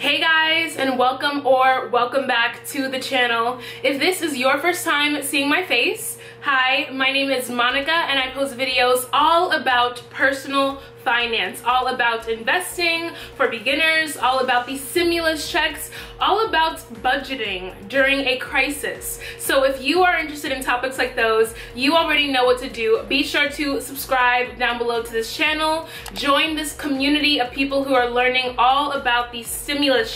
Hey guys and welcome or welcome back to the channel. If this is your first time seeing my face, hi, my name is Monica and I post videos all about personal finance, all about investing for beginners, all about the stimulus checks, all about budgeting during a crisis. So if you are interested in topics like those, you already know what to do. Be sure to subscribe down below to this channel. Join this community of people who are learning all about these stimulus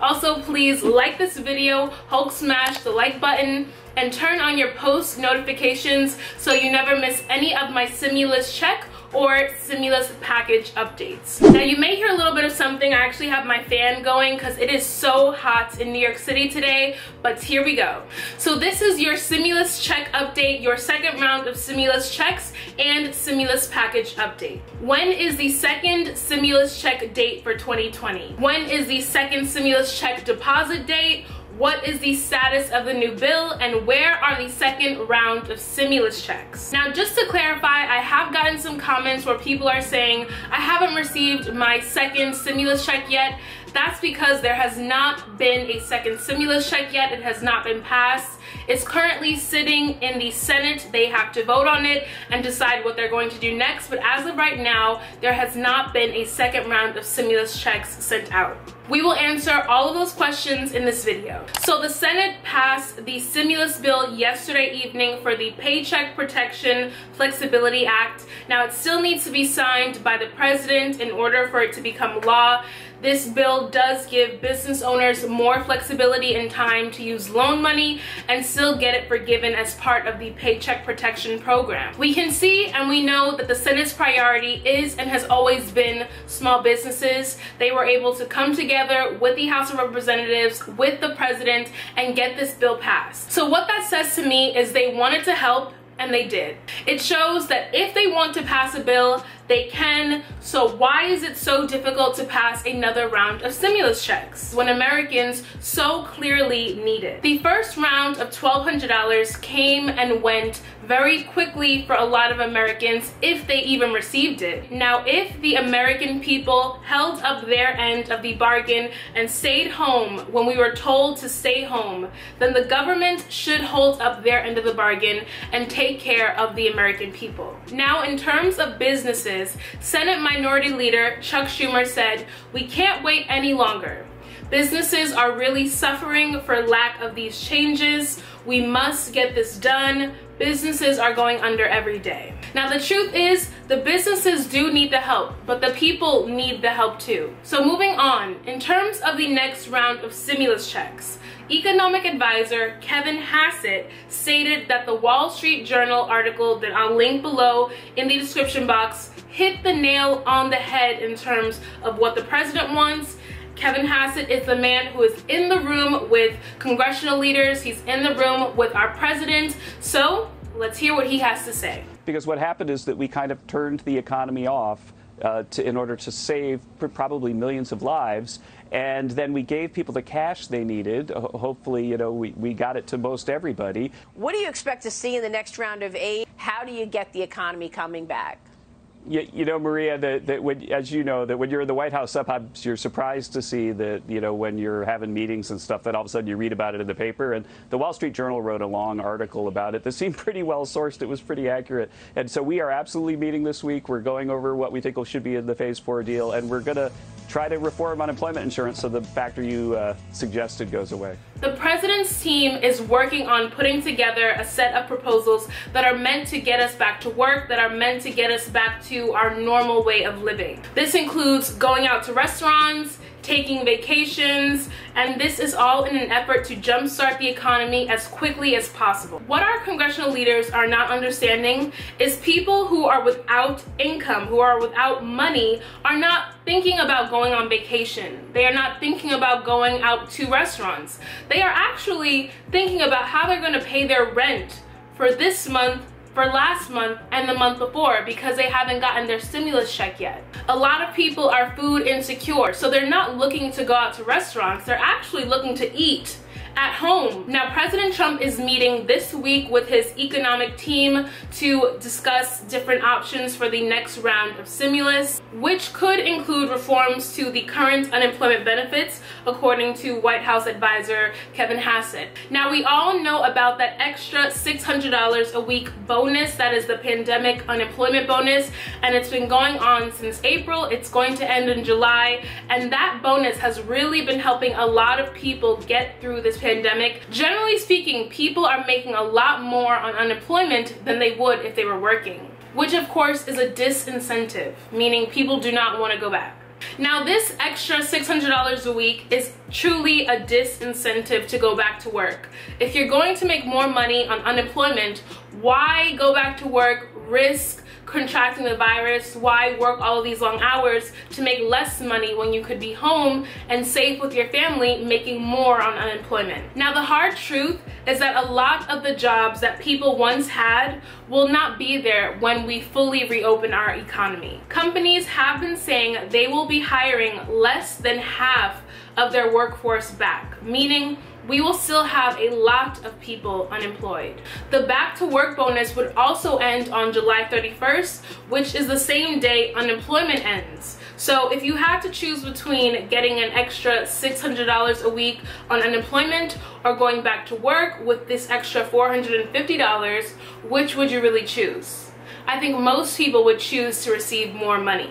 Also, please like this video, Hulk smash the like button, and turn on your post notifications so you never miss any of my stimulus check or stimulus package updates. Now you may hear a little bit of something. I actually have my fan going because it is so hot in New York City today, but here we go. So this is your stimulus check update, your second round of stimulus checks and stimulus package update. When is the second stimulus check date for 2020? When is the second stimulus check deposit date? What is the status of the new bill and where are the second round of stimulus checks. Now just to clarify, I have gotten some comments where people are saying I haven't received my second stimulus check yet. That's because there has not been a second stimulus check yet. It has not been passed. It's currently sitting in the Senate. They have to vote on it and decide what they're going to do next. But as of right now, there has not been a second round of stimulus checks sent out. We will answer all of those questions in this video. So the Senate passed the stimulus bill yesterday evening for the Paycheck Protection Flexibility Act. Now it still needs to be signed by the president in order for it to become law. This bill does give business owners more flexibility and time to use loan money and still get it forgiven as part of the Paycheck Protection Program. We can see and we know that the Senate's priority is and has always been small businesses. They were able to come together with the House of Representatives, with the President, and get this bill passed. So what that says to me is they wanted to help and they did. It shows that if they want to pass a bill, they can. So why is it so difficult to pass another round of stimulus checks when Americans so clearly need it? The first round of $1,200 came and went very quickly for a lot of Americans if they even received it. Now, if the American people held up their end of the bargain and stayed home when we were told to stay home, then the government should hold up their end of the bargain and take care of the American people. Now, in terms of businesses, Senate Minority Leader Chuck Schumer said, We can't wait any longer. Businesses are really suffering for lack of these changes. We must get this done. Businesses are going under every day. Now the truth is, the businesses do need the help, but the people need the help too. So moving on, in terms of the next round of stimulus checks, Economic advisor Kevin Hassett stated that the Wall Street Journal article that I'll link below in the description box hit the nail on the head in terms of what the president wants. Kevin Hassett is the man who is in the room with congressional leaders. He's in the room with our president. So let's hear what he has to say. Because what happened is that we kind of turned the economy off uh, to, in order to save probably millions of lives. And then we gave people the cash they needed. Hopefully, you know, we, we got it to most everybody. What do you expect to see in the next round of aid? How do you get the economy coming back? You, you, know, Maria, that, that when, as you know, that when you're in the White House, sometimes you're surprised to see that, you know, when you're having meetings and stuff, that all of a sudden you read about it in the paper. And the Wall Street Journal wrote a long article about it that seemed pretty well sourced. It was pretty accurate. And so we are absolutely meeting this week. We're going over what we think should be in the Phase 4 deal, and we're going to try to reform unemployment insurance so the factor you uh, suggested goes away. The president's team is working on putting together a set of proposals that are meant to get us back to work, that are meant to get us back to our normal way of living. This includes going out to restaurants, taking vacations, and this is all in an effort to jumpstart the economy as quickly as possible. What our congressional leaders are not understanding is people who are without income, who are without money, are not thinking about going on vacation. They are not thinking about going out to restaurants. They are actually thinking about how they're gonna pay their rent for this month for last month and the month before because they haven't gotten their stimulus check yet. A lot of people are food insecure, so they're not looking to go out to restaurants, they're actually looking to eat at home. Now, President Trump is meeting this week with his economic team to discuss different options for the next round of stimulus, which could include reforms to the current unemployment benefits, according to White House advisor Kevin Hassett. Now, we all know about that extra $600 a week bonus that is the pandemic unemployment bonus, and it's been going on since April. It's going to end in July, and that bonus has really been helping a lot of people get through this pandemic. Pandemic, generally speaking, people are making a lot more on unemployment than they would if they were working, which of course is a disincentive, meaning people do not want to go back. Now this extra $600 a week is truly a disincentive to go back to work. If you're going to make more money on unemployment, why go back to work, risk contracting the virus, why work all of these long hours to make less money when you could be home and safe with your family making more on unemployment. Now the hard truth is that a lot of the jobs that people once had will not be there when we fully reopen our economy. Companies have been saying they will be hiring less than half of their workforce back, meaning we will still have a lot of people unemployed. The back to work bonus would also end on July 31st, which is the same day unemployment ends. So if you had to choose between getting an extra $600 a week on unemployment or going back to work with this extra $450, which would you really choose? I think most people would choose to receive more money.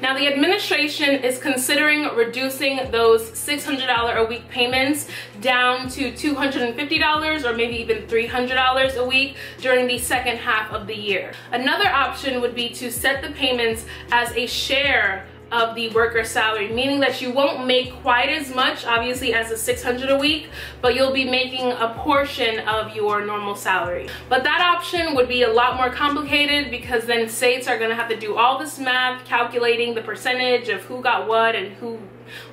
Now the administration is considering reducing those $600 a week payments down to $250 or maybe even $300 a week during the second half of the year. Another option would be to set the payments as a share of the worker salary, meaning that you won't make quite as much, obviously, as the 600 a week, but you'll be making a portion of your normal salary. But that option would be a lot more complicated because then states are gonna have to do all this math, calculating the percentage of who got what and who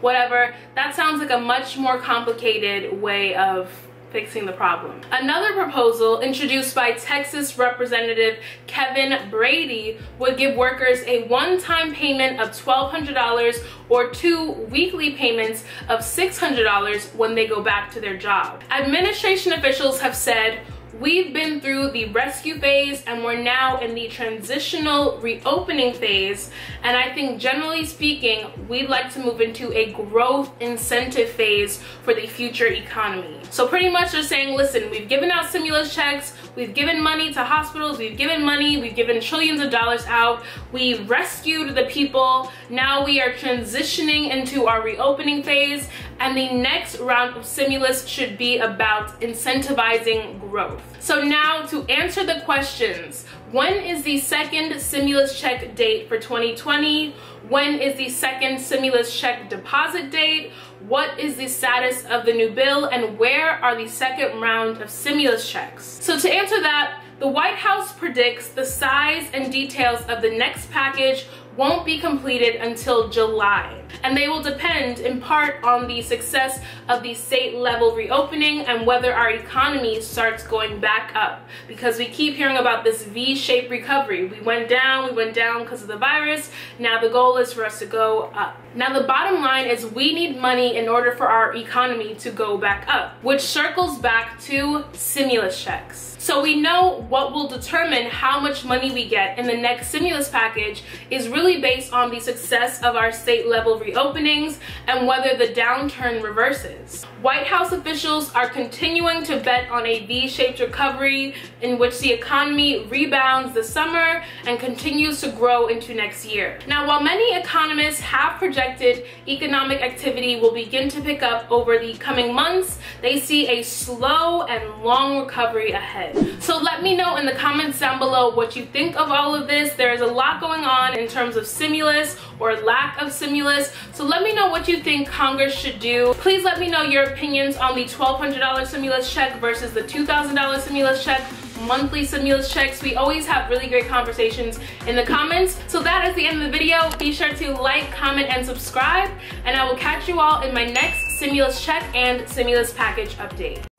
whatever. That sounds like a much more complicated way of fixing the problem. Another proposal introduced by Texas Representative Kevin Brady would give workers a one-time payment of $1,200 or two weekly payments of $600 when they go back to their job. Administration officials have said We've been through the rescue phase and we're now in the transitional reopening phase. And I think generally speaking, we'd like to move into a growth incentive phase for the future economy. So pretty much they're saying, listen, we've given out stimulus checks, we've given money to hospitals, we've given money, we've given trillions of dollars out, we rescued the people, now we are transitioning into our reopening phase and the next round of stimulus should be about incentivizing growth. So now to answer the questions, when is the second stimulus check date for 2020? When is the second stimulus check deposit date? What is the status of the new bill and where are the second round of stimulus checks? So to answer that, the White House predicts the size and details of the next package won't be completed until July. And they will depend in part on the success of the state level reopening and whether our economy starts going back up. Because we keep hearing about this V-shaped recovery. We went down, we went down because of the virus. Now the goal is for us to go up. Now the bottom line is we need money in order for our economy to go back up, which circles back to stimulus checks. So we know what will determine how much money we get in the next stimulus package is really based on the success of our state level reopenings and whether the downturn reverses. White House officials are continuing to bet on a V-shaped recovery in which the economy rebounds this summer and continues to grow into next year. Now, while many economists have projected economic activity will begin to pick up over the coming months, they see a slow and long recovery ahead. So let me know in the comments down below what you think of all of this. There's a lot going on in terms of stimulus or lack of stimulus. So let me know what you think Congress should do. Please let me know your opinions on the $1,200 stimulus check versus the $2,000 stimulus check monthly stimulus checks. We always have really great conversations in the comments. So that is the end of the video. Be sure to like, comment, and subscribe. And I will catch you all in my next stimulus check and stimulus package update.